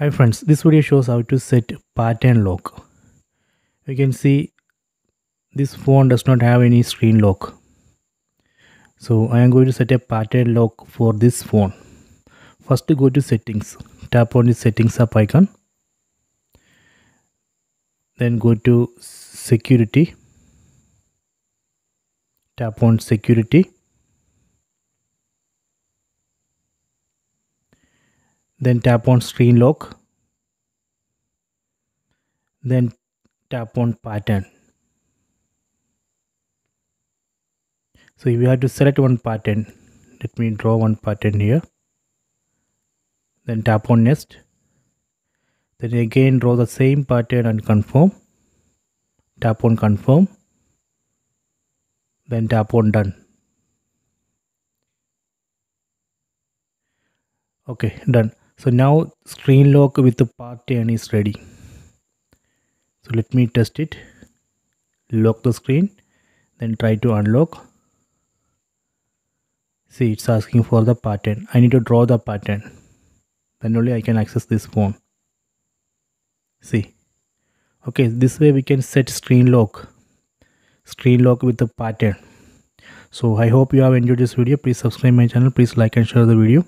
Hi friends, this video shows how to set pattern lock. You can see this phone does not have any screen lock. So I am going to set a pattern lock for this phone. First go to settings, tap on the settings app icon. Then go to security, tap on security. Then tap on screen lock. Then tap on pattern. So you have to select one pattern. Let me draw one pattern here. Then tap on next. Then again draw the same pattern and confirm. Tap on confirm. Then tap on done. Okay, done. So now screen lock with the pattern is ready. So let me test it. Lock the screen. Then try to unlock. See it's asking for the pattern. I need to draw the pattern. Then only I can access this phone. See. Okay, this way we can set screen lock. Screen lock with the pattern. So I hope you have enjoyed this video. Please subscribe my channel. Please like and share the video.